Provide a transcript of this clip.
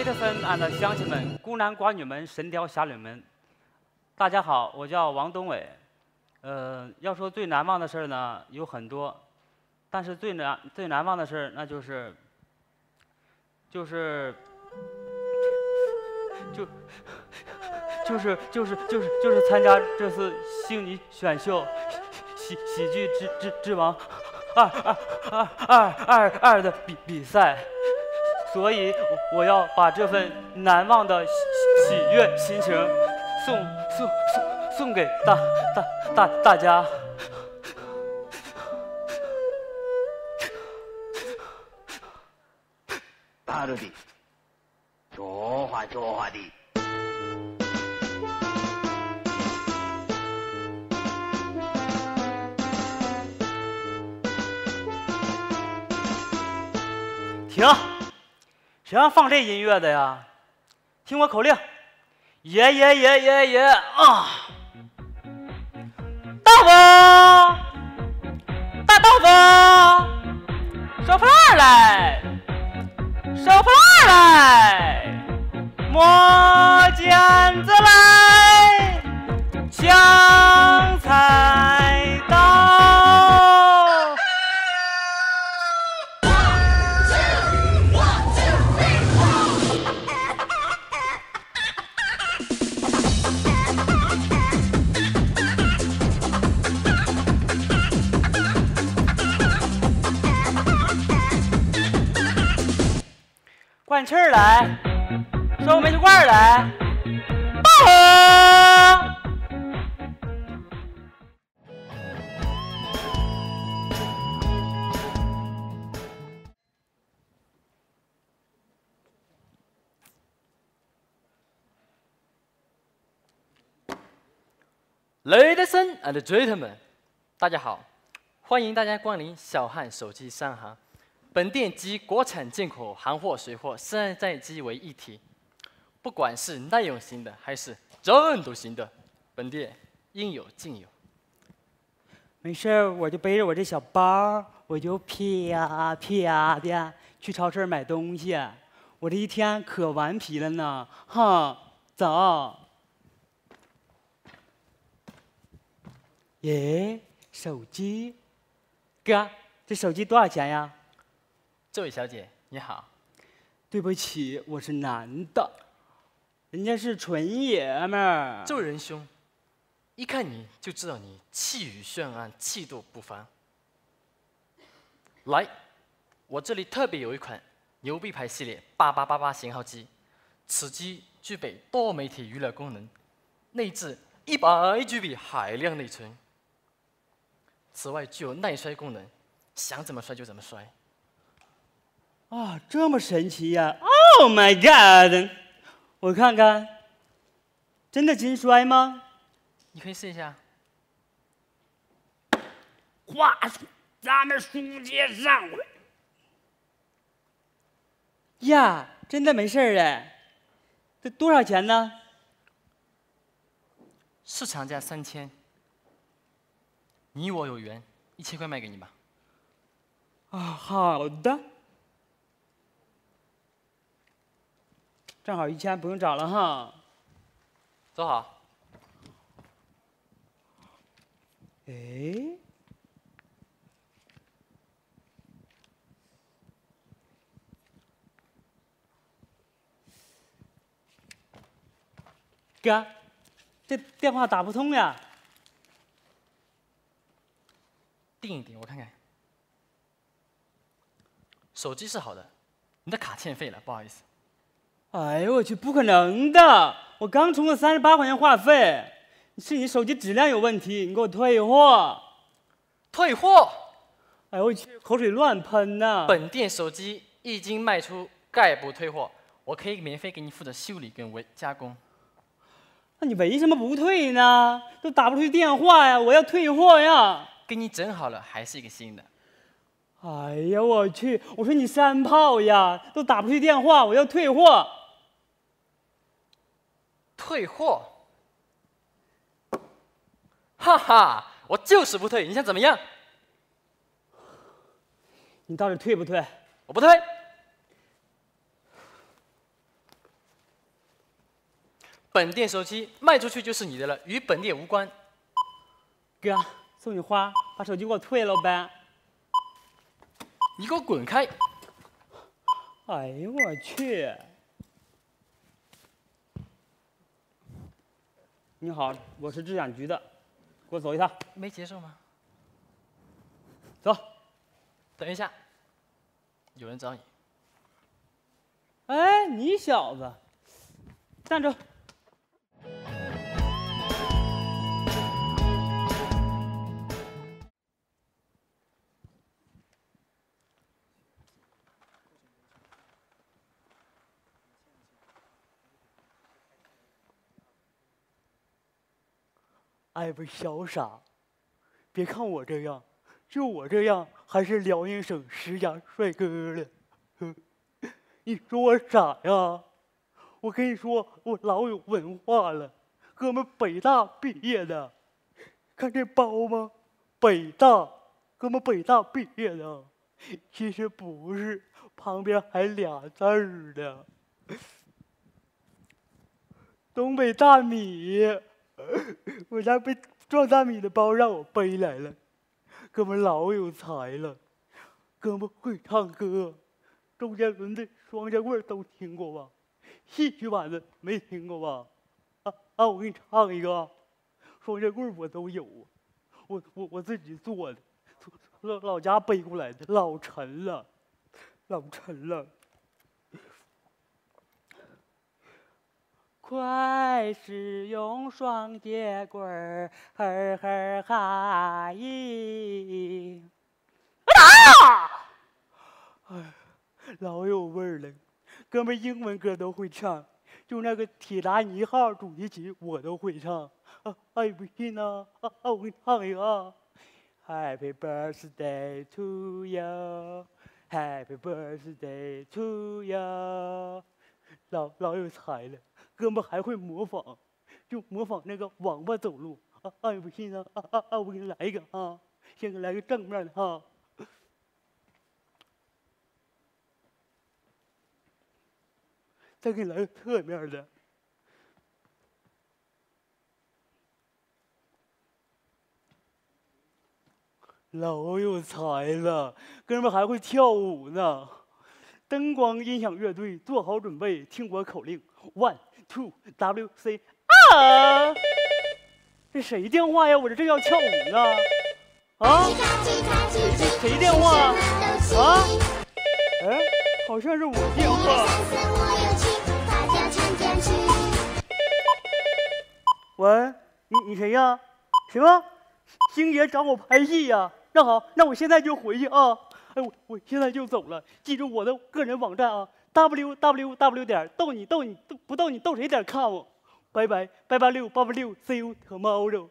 雷德森俺的乡亲们、孤男寡女们、神雕侠侣们，大家好，我叫王东伟。呃，要说最难忘的事呢，有很多，但是最难最难忘的事，那就是，就是，就，就是就是就是就是参加这次星级选秀喜喜剧之之之王二二二二二二的比比赛。所以我我要把这份难忘的喜喜悦心情送送送送给大大大大家。あるで。中华中华的。停！ 谁让放这音乐的呀？听我口令，耶耶耶耶耶啊！大王，气儿来，收煤气罐儿来，爆！雷德森 and gentlemen，大家好，欢迎大家光临小汉手机商行。本店集国产进口行货、水货、山寨机为一体，不管是耐用型的还是战斗型的，本店应有尽有。没事，我就背着我这小包，我就啪啪的去超市买东西。我这一天可顽皮了呢，哈，走。耶，手机，哥，这手机多少钱呀？这位小姐你好，对不起，我是男的，人家是纯爷们儿。这位仁兄，一看你就知道你气宇轩昂、气度不凡。来，我这里特别有一款牛逼牌系列八八八八型号机，此机具备多媒体娱乐功能，内置一百 GB 海量内存，此外具有耐摔功能，想怎么摔就怎么摔。啊，这么神奇呀！Oh my god！我看看，真的金摔吗？你可以试一下。话说，咱们书接上回。呀，真的没事儿哎。这多少钱呢？市场价三千，你我有缘，一千块卖给你吧。啊，好的。正好一千，不用找了哈。走好。哎，哥，这电话打不通呀。定一定，我看看。手机是好的，你的卡欠费了，不好意思。哎呦我去，不可能的！我刚充了三十八块钱话费，是你手机质量有问题，你给我退货。退货！哎呦我去，口水乱喷呐！本店手机一经卖出，概不退货，我可以免费给你负责修理跟维加工。那你为什么不退呢？都打不出去电话呀！我要退货呀！给你整好了，还是一个新的。哎呀，我去！我说你山炮呀，都打不出去电话，我要退货。退货？哈哈，我就是不退，你想怎么样？你到底退不退？我不退。本店手机卖出去就是你的了，与本店无关。哥，送你花，把手机给我退了呗。你给我滚开！哎呦我去！你好，我是质检局的，给我走一趟。没结束吗？走。等一下，有人找你。哎，你小子，站住！哎，不潇洒，别看我这样，就我这样还是辽宁省十佳帅哥了。你说我傻呀？我跟你说，我老有文化了，哥们北大毕业的，看这包吗？北大，哥们北大毕业的，其实不是，旁边还俩字儿的，东北大米。我家被撞大米的包让我背来了，哥们老有才了，哥们会唱歌，周杰伦的《双截棍》都听过吧？戏曲版的没听过吧？啊啊！我给你唱一个，《双截棍》我都有，我我我自己做的，从老老家背过来的，老沉了，老沉了。快使用双截棍儿，呵呵哈咦！啊！哎，老有味儿了，哥们英文歌都会唱，就那个《铁达尼号》主题曲我都会唱。啊，哎，不信呢？啊，我给你唱一个！Happy birthday to you，Happy birthday to you，老老有才了。哥们还会模仿，就模仿那个王八走路啊！你，不信啊！啊啊啊！我给你来一个啊！先给你来个正面的哈，再给你来个侧面的，老有才了！哥们还会跳舞呢！灯光音响乐队做好准备，听我口令：one。two w c 啊！这谁电话呀？我这正要跳舞呢。啊？谁电话？啊？哎，好像是我电话。喂，你你谁呀？什么？星爷找我拍戏呀？那好，那我现在就回去啊。哎，我我现在就走了。记住我的个人网站啊。W w w 点逗你逗你不逗你逗谁点 com，拜拜，拜拜六八八六，see you tomorrow。